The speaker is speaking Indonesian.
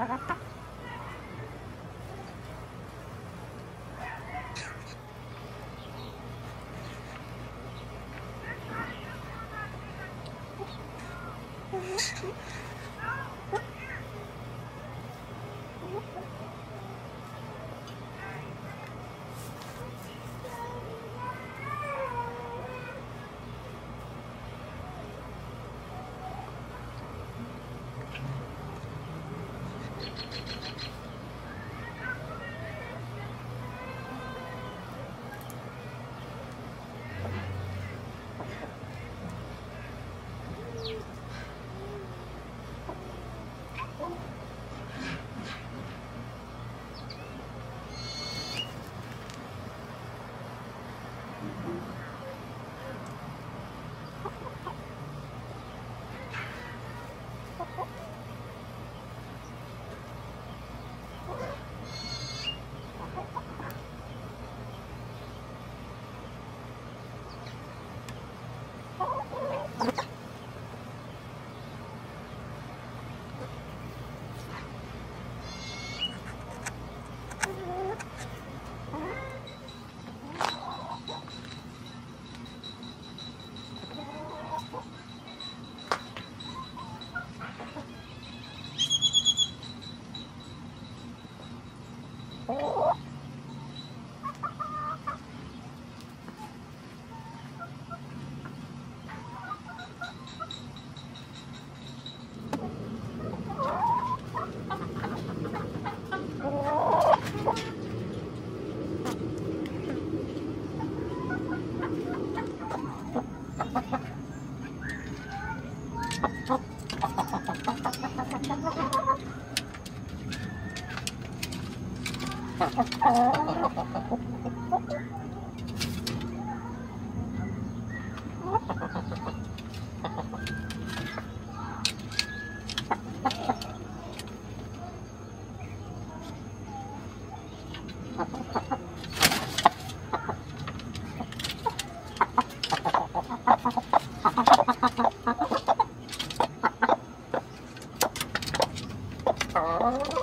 上がった Oh.